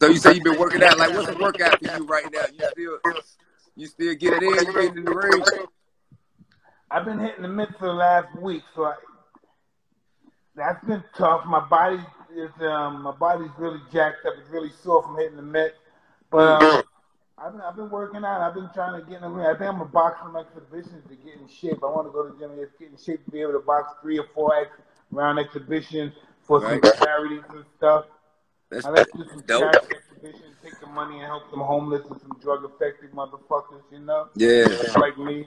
Like, what's the workout for you right now? You still, you still get it in? You get in the ring? I've been hitting the mitts for the last week, so I, that's been tough. My body is um, my body's really jacked up. It's really sore from hitting the mitt. But um, I've been I've been working out. I've been trying to get in the ring. I think I'm a boxing exhibitions to get in shape. I want to go to the gym and get in shape to be able to box three or four ex- round exhibitions for Right. some charities and stuff. That's I like to do some dope. exhibitions, take the money and help some homeless and some drug affected motherfuckers. You know, Yeah. Just like me.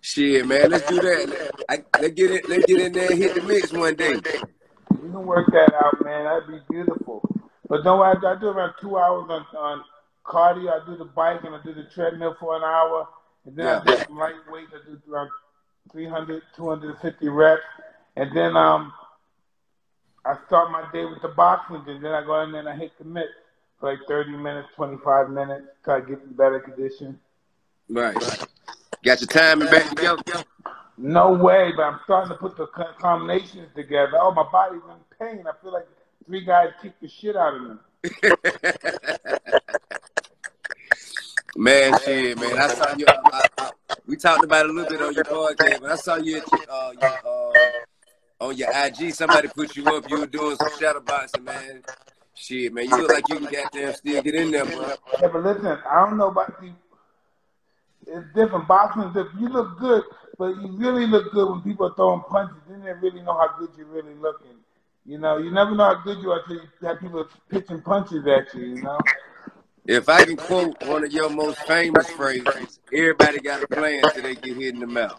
Shit, man. Let's do that. I, let's get it. Let's get in there and hit the mitts one day. We can work that out, man. That'd be beautiful. But don't worry, I do around two hours on, on cardio. I do the bike and I do the treadmill for an hour. And then I do some light weights. I do around 300, 250 reps. And then um, I start my day with the boxing. And then I go in and I hit the mitt for like 30 minutes, 25 minutes. Try to get in better condition. Right. Got your timing back together. No way, but I'm starting to put the combinations together. Oh, my body's in pain. I feel like three guys kicked the shit out of me. Man, shit, man. I saw you. I, I, we talked about it a little bit on your podcast, but I saw you at your, uh, your, uh, on your IG. Somebody put you up. You were doing some shadow boxing, man. Shit, man. You look like you can goddamn still get in there, bro. Yeah, but listen, I don't know about the. It's different. Boxing is different. You look good, but you really look good when people are throwing punches. Then they really know how good you're really looking. You know, you never know how good you are until you have people pitching punches at you. You know. If I can quote one of your most famous phrases, everybody got a plan till they get hit in the mouth.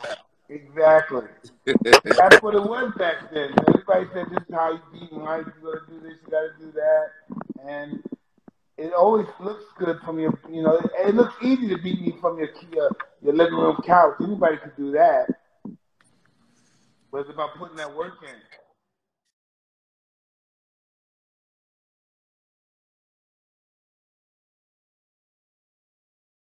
Exactly. That's what it was back then. Everybody said this is how you beat life. You gotta do this, you gotta do that, and it always looks good from your. You know, it, it looks easy to beat me from your your, uh, your living room couch. Anybody could do that, but it's about putting that work in.